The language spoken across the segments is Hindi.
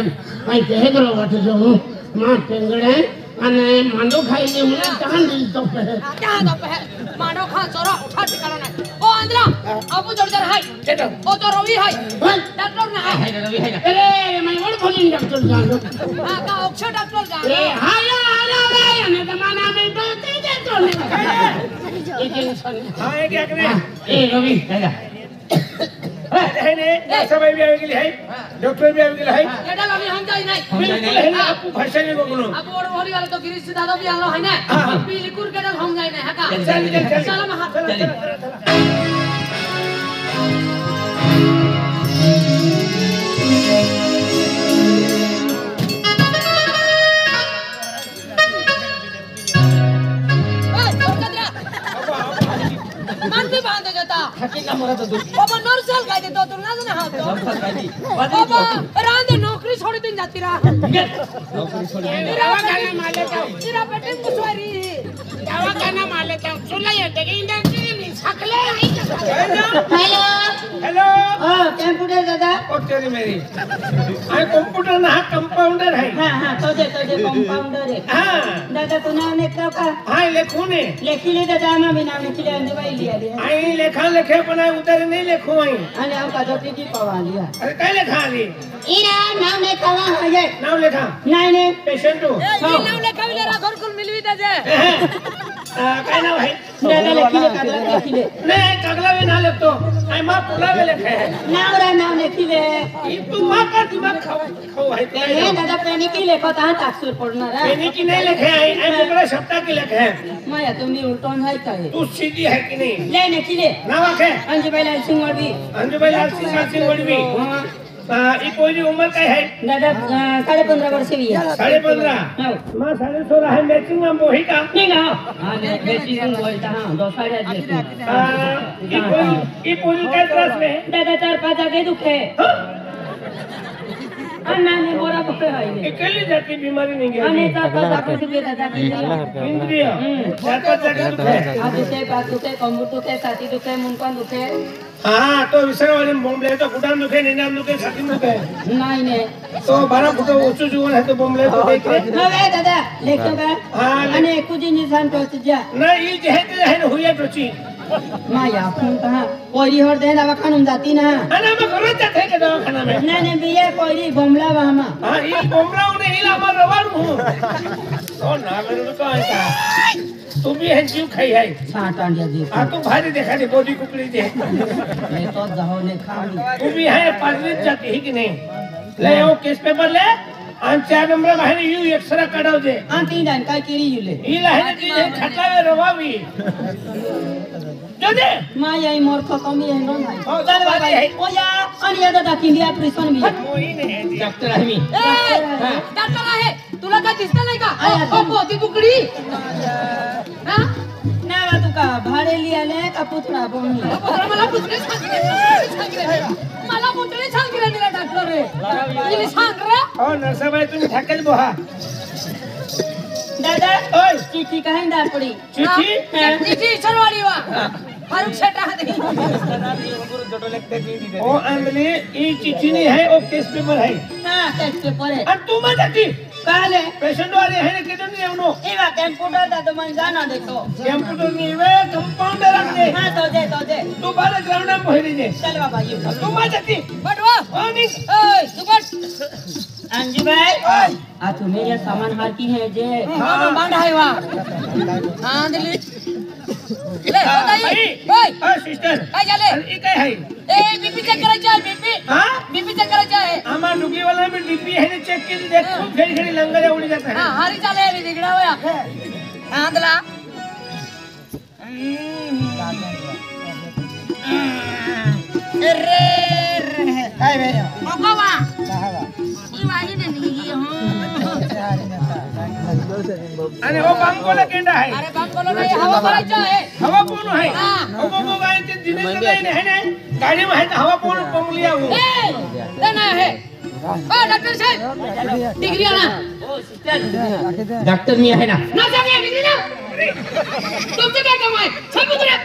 અહીં કહે કરો વાટે જો હું માં ટેંગડે અને માંડો ખાઈ લે મને ચાંદ દી તો પહે ચાંદ તો પહે માંડો ખા સોરો ઉઠા ઠિકાણો ને ઓ આંદ્રા અબુ જોરદાર હાય કેતો ઓ તો રવિ હાય ડોક્ટર ના હાય રવિ હાય અરે મેં ઓળ બોલી ડોક્ટર જાનો હા કા ઓક્ષો ડોક્ટર જાનો એ હાલો હાલો ભાઈ અને તમારા મે તો તી જે તો ને એ ટેન્શન હા એ કે કરે એ રવિ હાય રે રે સભાઈ આવી ગઈ હાય ડોક્ટર બી આવી ગયેલા હે કેડા લવી હંજાઈ નહીં બિલકુલ હે ને આપું ભાષા નહીં બોલવાનું અબુ ઓર હોરી વાલે તો ગિરીશ દાદા બી આલો હાય ને બિલકુલ કેડા હંજાઈ નહીં હકા ચાલ ચાલ ચાલ સલામ હાથ ચલો, ચલો, ચલો, ચલો. बी बांधो जाता। खाके का मरा तो दूर बाबा नौर साल का दे तो तुम ना जाने हाथ तो बाबा रांधे नौकरी छोड़ दिन जाती रहा। नौकरी छोड़ दिन तेरा गाना माले का तेरा पेटेंट कुछ वारी तेरा गाना माले सुन ले ये देखिए इंडियन छकले हेलो हेलो ओ कंप्यूटर दादा ओ तेरी मेरी। हाँ कंप्यूटर ना कंपाउंडर है। हाँ हाँ तो दे तो दे कंपाउंडर है। हाँ। दादा को नाम लिखा का हाँ लिखो ने। लिखी ले दादा मैं भी नाम लिखी ले अंदर भाई लिया दे हाँ, आई लिखा लिखे बनाए उधर नहीं लिखो आई अरे हम का दोती की पवा लिया। अरे काय लिखा ली इरा नाम लिखा है हाँ, नाम लिखा? हाँ। नहीं नहीं पेशेंट हो। नाम लिखा ले रा घर कुल मिलवी दे काय नाव आहे नाही लेखिले कागला लेखिले नाही कागला वे ना लेखतो आय मा पुला वे लेखे नाव रे नाव लेखिले ई तो तू मा का दिमाग खाऊ खाऊ आहे ते हे दादा पेनी की लेखो तो हाँ, ता ताक्षूर पडणार आहे पेनी की नाही लेखे आहे आय मोकळा शब्द की लेखे माया तुम्ही उलटून आहे तो काय तू सीधी आहे की नाही? ले लेखिले नाव आहे अंजुबाई लाल सिंह वडवी अंजुबाई लाल सिंह वडवी हाँ। इकोजी उम्र काय आहे दादा अं, साडेपंधरा वर्ष वी आहे साडे पंधरा मा साडे सोळा आहे मॅचिंग आंबो ही का नाही ना हा नाही, बेशी पण बोलता हा दो साड्या देतो. इकोजी काय त्रास नाही दादा चार पाच जागे दुखे अण्णाने बोरा बोरा राहिले इकडली जाती बिमारी नाही आणि गेली चार पाच जागे दुखे दादा इंद्रिय हम्म. चार पाच जागी दुखत आहे. हा दुखे पाच दुखे कंबूट दुखे छाती दुखे मुंडकण दुखे હા તો વિસરવાની બોમ્બ લે તો ગુડામ દુખે ને નામ દુખે છાતી દુખે નહીં ને તો મારા ફૂટો ઓછું જીવન હે તો બોમ્બ લે તો દેખ હવે દાદા લેખો બે હા અને કુજી નિશાન તો જા ના ઈ જે હે તે હે હુયે તો ચી માયા ફોન કહા કોઈરી હોર દે દવા ખાનું જાતી ના અને અમે ઘરે જ થે કે દવા ખાના મે ના ને બીએ કોઈરી બોમલા વામા હા ઈ બોમરાઓ ને હિલા માર રવાનું હું તો ના મેરું તો આતા तू भी है जीव खाई है? सात आंडिया जी आ हाँ, तू भारी देखा दे बोली कुकड़ी दे। ये तो जाओ ने खा ली। तू भी है पागलित जाती है कि नहीं? ले ओ किस पेपर ले। आन चार नंबर बहन यू एक्सरा काढाव दे। आ तीन दान का केरी यू ले। ही लहन की हे खटलावे रवावी जोदे माय आई मोर तो कमी हाँ, है नो भाई ओ दादा भाई है ओया अनिया दादा किंदिया प्रिसन भी मोई ने डॉक्टर आमी ए डॉक्टर आहे तुला का दिसत नाही का? ओ पोती तुकडी. नावा तुका भाडेली आले का पुतळा बोलले मला पुतळे सांगले मला पुतळे सांगले दिला डॉक्टर रे तुम्ही सांग रे हो नरसाबाई तुम्ही ठकेल बोहा दादा ओय. चिठी काय दापडी? चिठी चिठी सरवाडी वा फारुख शेटा हाती ओ अंगले ई चिठी नहीं है वो केस पेपर है हाँ केस पेपर है और तू मत चिठी તાલે પેશન્ટ વાળી હેને કીધું ને એમનો એવા કેમ્પ્યુટર હતા તો મને જાના દેતો કેમ્પ્યુટર ની વે કમ્પાઉન્ડર અમને હા તો દે તો દે તું બારે ગ્રાઉન્ડ માં ભરી દે ચાલવા ભાઈ તું માં જતી બડવા ઓની ઓય સુગટ અંજીભાઈ આ તું મેરે સામાન હાકી હે જે હા માંડ આવ્યા હા દિલી ले भाई। ओय ओ सिस्टर। काय झाले ये काय है ए बीपी चेक करायची आहे बीपी। हाँ? बीपी चेक करायची आहे हमारा डुगी वाला में डीपी है ना चेक की देख खूब खड़ी खड़ी लंगर उड़ जाता हा। है हारी चाले आली तिकडे वया हा। दिला रे रे। काय भाई। बाबा ही वाली नाही हो। अरे वो बांगोला केंडा है। अरे बांगोला नाही हवा भरायचं आहे हवा कोण है? हाँ। वो वो ते दिने से नहीं है ना? गाड़ी में है तो हवा कोण पंग लिया वो ए ते नाही आहे ओ डॉक्टर साहेब। डिग्री आणा डॉक्टर मी आहे ना? ना सांगा डिग्री ना। तुमचं काय काम आहे समुद्रात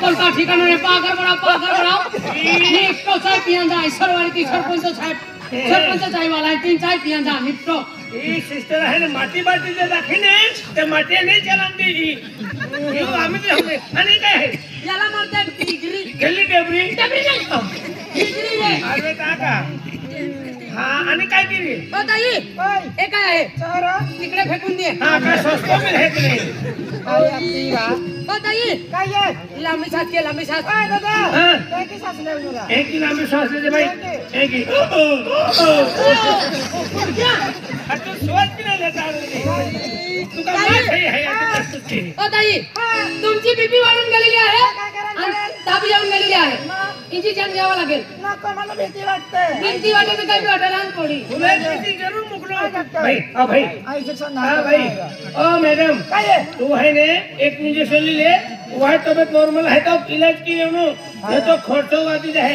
कोणता ठिकाण आहे पागर बडा पागर बडा नी को साहेब पियांदा आहे सरवारी ती सरपंच साहेब। सरपंच चाय वाला है। तीन चाय पिया जा ही सिस्टर ना माती बाटी जे दाखीने ते माती नाही चलांती ही ही आम्ही ते हमने आणि काय आहे याला म्हणतात डिग्री। गेली डेबरी। डिग्री रे अरे काका। हा आणि काय केली ओ ताई हे? काय आहे तिकडे फेकून दे हा काय स्वस्त मी घेत नाही ओ ताई लांबी साथ के लांबी साथ हा। एक की नामी श्वास लेते बाई एक की आता श्वास की नाही लेता तुका माहित आहे हे आता तुझी ओ ताई तुमची बीपी वाढून गेलेली आहे आणि ताप येऊन गेलेली आहे इंजेक्शन घ्यावं लागेल। भीती वाटत तर काही वाटायला आणि थोडी। तुला ज़रूर भाई आ भाई। हा भाई। ओ मैडम तू है ने एक इंजेक्शन ले ले वह तबियत नॉर्मल है तो इलाज की लेनो ये तो खर्च वादी है।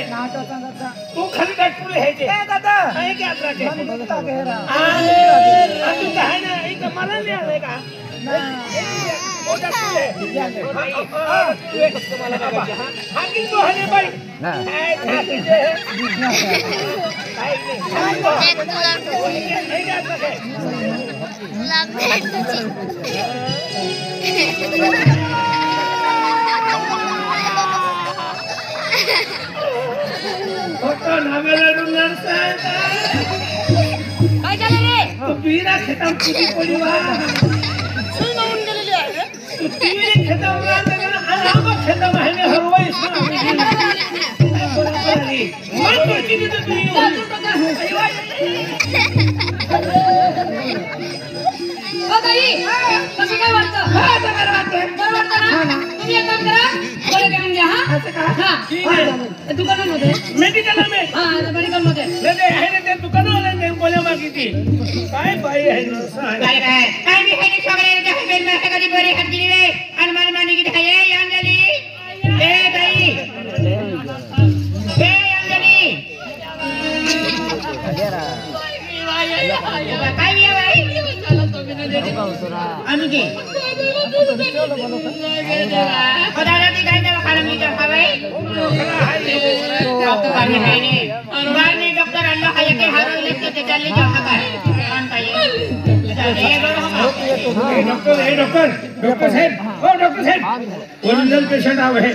तू खाली डॉक्टर है जे। है क्या आपका के आ, तू कहे ना ये तो मला ले का। ओ डॉक्टर है। तू एक मला बाबा हा की तो है भाई? है नाही है क्या आपका के फ़ोटो नावेला दुकानामध्ये मेडिकल में हा। मेडिकलमध्ये है। ने ते दुकान वाले ने बोले मागिती काय बाई आहे काय काय काय मी खाली सगळे बरी हात डॉक्टर ए डॉक्टर डॉक्टर साहेब ओ डॉक्टर साहेब ओरिजिनल पेशंट आवे है।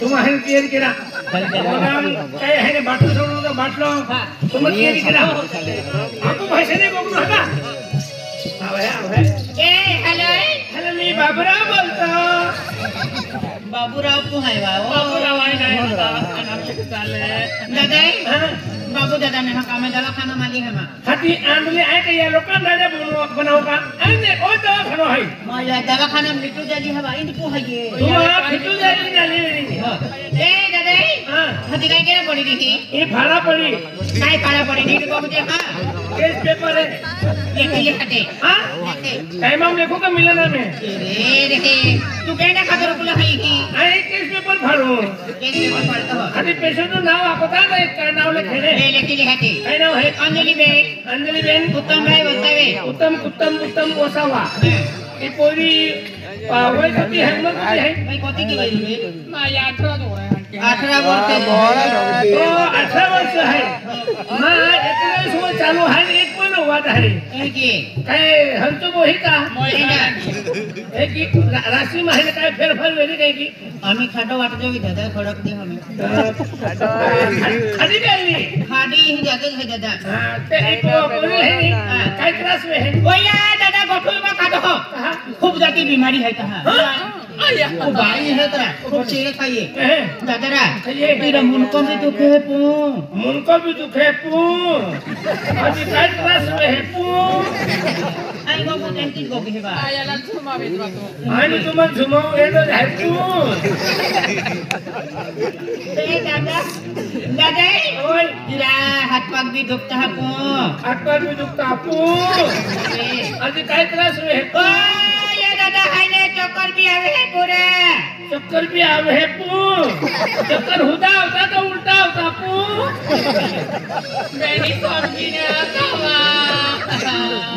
तुम आहे केला काय आहे ने बाटलो सोडून तो बाटलो तुम क्लियर केला आपण भाषा नाही बघू नका आवे आवे बाबूराव बोलतो बाबूराव को है वा बाबूराव आहे नाही दादा हा? बाबू दादा ने काम में दवा खाना माली है माँ हाती आंबले आहे का या लोकांना रे बनव बनाव का आणि ओ दवा खानो आहे मला दवा खाना मिटू जाली है भाई इनको है ये तुम्हाला फिटू जाईल झाली ए दादा हा हती काय केला पडी दी हे भाडा पडी काय काळा पडी दी बाबू दे हाँ केस पेपर है लेके ले हटे हाँ टाइम हम देखो का मिलना में रे रे तू कहना खातर कुला है की आहे केस पेपर हो आणि पेशंट नाव आपता ना एक काय नाव लिखे ले लेके ले हटे काय नाव आहे अंजलि बे अंजली बेन उत्तम राय बोलतावे उत्तम उत्तम उत्तम गोसावा ही पोरी आहे मग किती आहे भाई कोती की गई रे माझ्या आठवत होय 18 वर्ष तो अठरा वर्ष आहे ना एकोणीस वर्ष चालू आहे एक पण वाद आहे है। काय हंचो बोही का। मोळेगा हे की रा- राशी माहिती काय फेरफार वेगळी काय की। आम्ही खाटो वाटतो की दादा खडक दी हमें। खाली काय खाडी ही जागे है। दादा ते एक पोरी काय त्रास वे आहे ओया दादा गोठुल में खाटो हो। खूब जाती बीमारी है कहा? है हे, मुनको भी दुखे है पू। मुनको भी दुखे पू। अभी काय त्रास वे है पू। आई बाबू टेंकी गो के बा याला झुमावीत राहतो आणि तुम्हाला झुमाव येतो आहे पू। ए दादा। दादा ओय तेरा हाथ पाक भी दुखता है पू। हाथ हातपाय भी दुखता है पू। अभी काय त्रास वे है ये दादा चक्कर भी आवे है पूरा। चक्कर भी आवे है पू। चक्कर हुदा होता तो उल्टा होता पू। बेनी आता हुआ।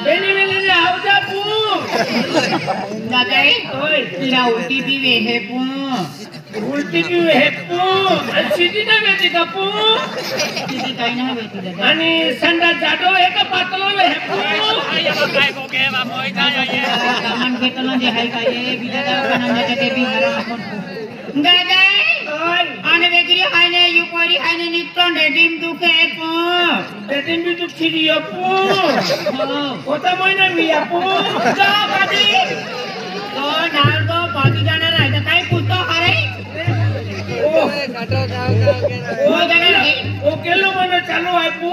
बेनी बेनी ने जा पू। दादा ओय तेरा उल्टी भी वे है पू। उलटी की हे पू आणि शिटी नाही माहिती का पू किती काही नाही माहिती दादा आणि संडा जाडो हे का पातळ हे पू सामान घेतलं जे आहे काय हे बिजा दवाखान्यात ते बी घरा आपण दादा काय आणि वेगळी आहे ना युपरी आहे ना निघतो डेटिंग दुखे पण त्यातील मी तू खिरी पू होता महिना मी या पू तो कधी तो डाळ तो बाजू जाणार आहे तर काय ट्रक हो जाणार आहे ओ केलो महिना चालू आहे पू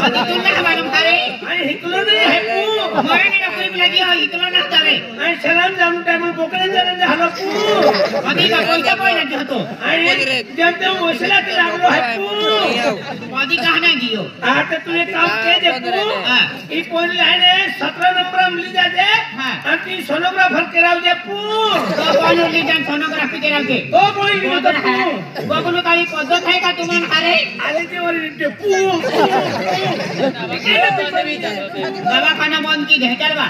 आता तुला मालूम आहे आणि हिकलो नाही आहे पू मराठी नोकरी लगी हो इकलो ना तवे आणि सलाम जाऊन टायमा बोकडे जाणं झालं पू कधी का पैसा पहिला होतो आणि जेमतेम वशिला ते लागलो आहे पू कधी का नाही गियो आता तू एक काम के दे पू हा. ही कोण आहे सतरा नंबर मिली जाते हा. आणि ती सोनोग्राफर कराव दे पू तो कोण लिजन सोनोग्राफी करावते तो बोल गेलो तर पू बघून काही पद्धत आहे का तुम्हाला अरे आले ते वर इथे पू दवाखाना बंद की घेताल बा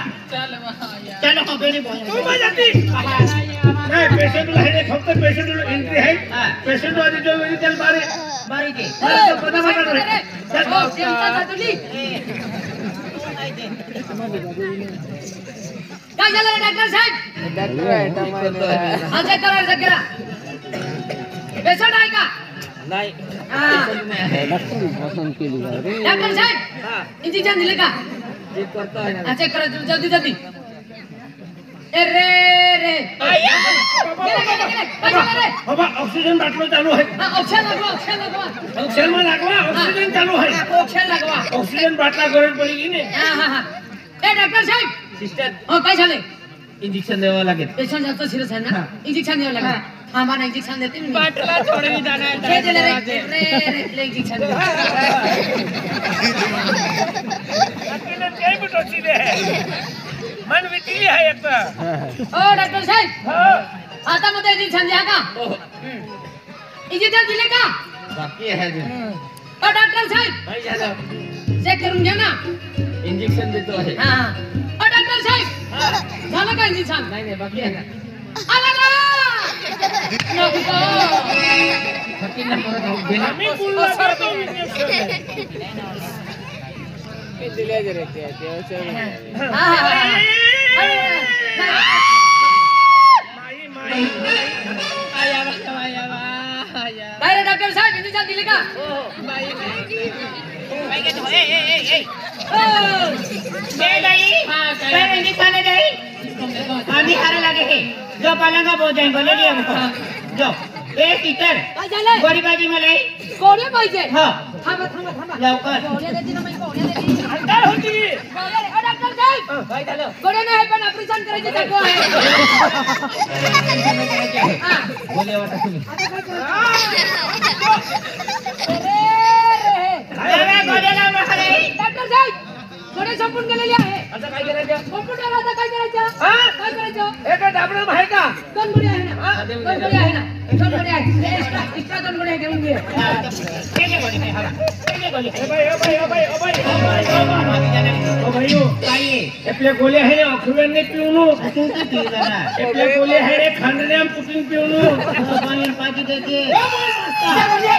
चलो हो बेरी तू बोल माझ्या ती नाही पेशंट आहे फक्त पेशंट एंट्री आहे हा. पेशंट वाली जो मेरी चल बारे बारी दे काय झालं रे डॉक्टर साहेब हा चेक करा चेक करा पेशंट आहे का नाही हा. डॉक्टर साहेब इंजेक्शन दिले का हा चेक करा तुम्ही जल्दी जल्दी ए रे रे गेले, गेले, गेले. काय झालं रे बाबा ऑक्सिजन बाटलो चालू आहे हा, औषध लगवा औषध लगवा ऑक्सिजन में लागवा ऑक्सिजन चालू आहे हा, औषध लगवा ऑक्सिजन बाटला गरज पडली की नाही हा हा हा ए डॉक्टर साहेब सिस्टर हो काय झालंय इंजेक्शन द्यावं लागेल पेशंट जास्त सिरियस आहे ना इंजेक्शन द्यावं लागेल ना इंजेक्शन देते मी. बाटला थोडे हे दिलं रे रे रे रे इंजेक्शन अकेले कई बटो दे. मन विकली आहे एक ओ डॉक्टर साहेब आता मध्ये इंजेक्शन द्या का इंजेक्शन दिले का बाकी आहे ओ डॉक्टर साहेब काय झालं चेक करून ना इंजेक्शन देतो आहे हा हा. ओ डॉक्टर साहेब झालं का इंजेक्शन नाही नाही बाकी आला ना नको. आम्ही बोललो करतो इंजेक्शन हा, हा, हा. अरे, माई माई काय रे डॉक्टर साहेब इंजेक्शन दिले का ओ. ए बाई काय म्हणजे खाने जाई आम्ही हारा लागे हे जो पालंगा बोल जाए बोले लिया हमको जो ए टीचर काय झालंय गोरी बाजी मला कोण्या पाहिजे हा थांबा थांबा थांबा लवकर गोळ्या देते ना मी गोळ्या देते काय होती गोळ्या दे- ओ, डॉक्टर साहेब काय झालं गोळ्या नाही पण ऑपरेशन करायची चाकू आहे हा. बोले वाटा तुम्ही अरे, रे. जावे गोड्या लावून हारे डॉक्टर साहेब गोळ्या संपून गेलेली आहे आता काय करायचं? कॉम्प्युटर आता काय करायचं? हा? काय करायचं? एका डाबडम आहे का? दोन गोळी आहे ना? दोन गोळी आहे ना? दोन गोळी आहे एक्स्ट्रा एक्स्ट्रा दोन आहे घेऊन घे. केले गोडी काय हवा केले गोडी ए बाई, ए बाई, ए बाई, ए बाई, ए बाई. ओ भाई, ओ. काय आपल्या गोल्या आहे ना अखुव्यांनी पिऊन तू आपल्या गोल्या आहे रे खांडण्या पुटून पिऊन पाणी पाजी देते माझ्याला ना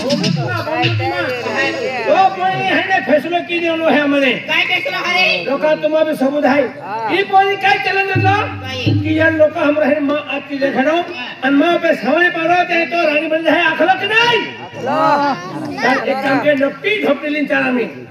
तो पोळी आहे ना फैसलो की देवलो है हमने काय फैसलो हरे लोका सबूत आहे ही पोळी काय चलन काय की लोका लोक हम रहे आज की देखनो अन माँ पे समय पारो ते तो रानी बन आहे आखलं की नाही चल एक काम के नक्की झोपलेली चाल आम्ही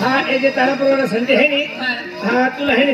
हा हे जे तारा बरोबर संधी आहे नी हा. तुला हे